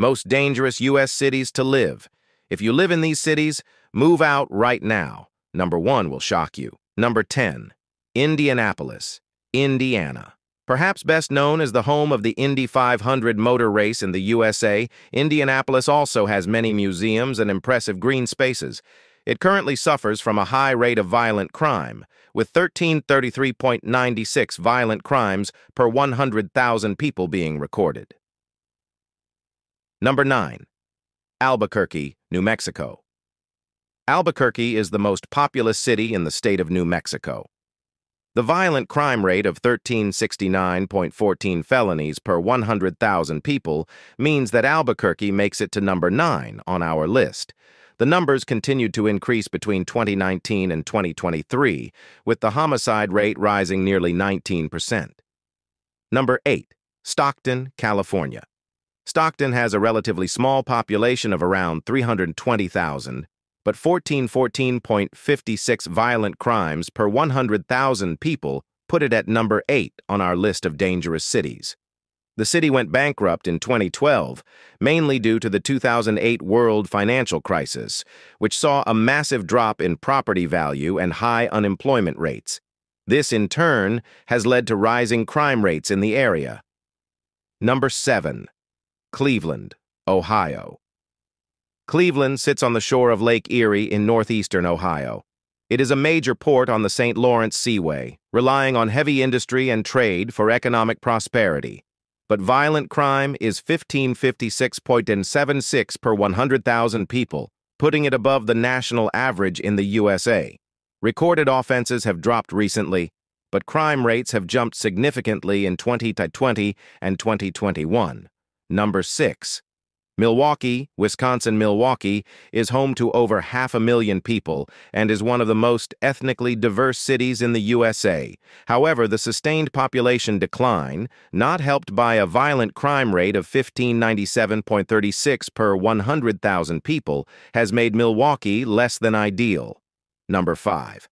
Most dangerous U.S. cities to live. If you live in these cities, move out right now. Number 1 will shock you. Number 10. Indianapolis, Indiana. Perhaps best known as the home of the Indy 500 motor race in the USA, Indianapolis also has many museums and impressive green spaces. It currently suffers from a high rate of violent crime, with 1333.96 violent crimes per 100,000 people being recorded. Number 9. Albuquerque, New Mexico. Albuquerque is the most populous city in the state of New Mexico. The violent crime rate of 1369.14 felonies per 100,000 people means that Albuquerque makes it to number 9 on our list. The numbers continued to increase between 2019 and 2023, with the homicide rate rising nearly 19%. Number 8. Stockton, California. Stockton has a relatively small population of around 320,000, but 1414.56 violent crimes per 100,000 people put it at number 8 on our list of dangerous cities. The city went bankrupt in 2012, mainly due to the 2008 world financial crisis, which saw a massive drop in property value and high unemployment rates. This, in turn, has led to rising crime rates in the area. Number 7. Cleveland, Ohio. Cleveland sits on the shore of Lake Erie in northeastern Ohio. It is a major port on the St. Lawrence Seaway, relying on heavy industry and trade for economic prosperity. But violent crime is 1556.76 per 100,000 people, putting it above the national average in the USA. Recorded offenses have dropped recently, but crime rates have jumped significantly in 2020 and 2021. Number 6. Milwaukee, Wisconsin-Milwaukee, is home to over half a million people and is one of the most ethnically diverse cities in the USA. However, the sustained population decline, not helped by a violent crime rate of 1597.36 per 100,000 people, has made Milwaukee less than ideal. Number 5.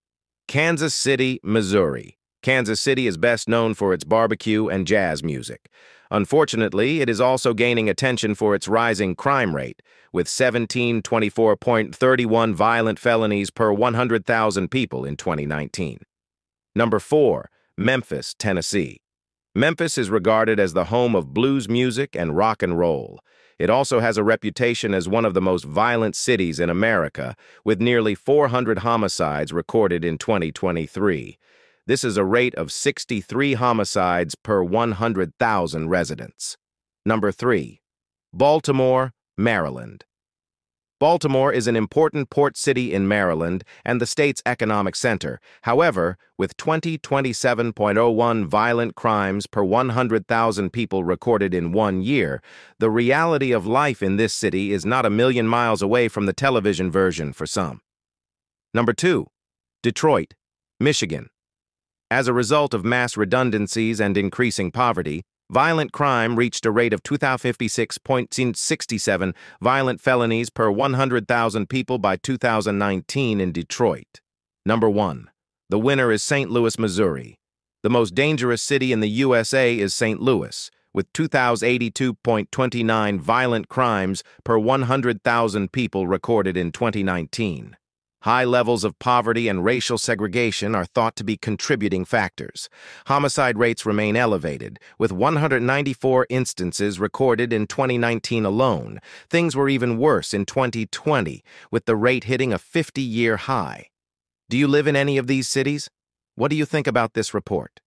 Kansas City, Missouri. Kansas City is best known for its barbecue and jazz music. Unfortunately, it is also gaining attention for its rising crime rate, with 1724.31 violent felonies per 100,000 people in 2019. Number 4. Memphis, Tennessee. Memphis is regarded as the home of blues music and rock and roll. It also has a reputation as one of the most violent cities in America, with nearly 400 homicides recorded in 2023. This is a rate of 63 homicides per 100,000 residents. Number 3. Baltimore, Maryland. Baltimore is an important port city in Maryland and the state's economic center. However, with 2027.01 violent crimes per 100,000 people recorded in one year, the reality of life in this city is not a million miles away from the television version for some. Number 2. Detroit, Michigan. As a result of mass redundancies and increasing poverty, violent crime reached a rate of 2,056.67 violent felonies per 100,000 people by 2019 in Detroit. Number 1. The winner is St. Louis, Missouri. The most dangerous city in the USA is St. Louis, with 2,082.29 violent crimes per 100,000 people recorded in 2019. High levels of poverty and racial segregation are thought to be contributing factors. Homicide rates remain elevated, with 194 instances recorded in 2019 alone. Things were even worse in 2020, with the rate hitting a 50-year high. Do you live in any of these cities? What do you think about this report?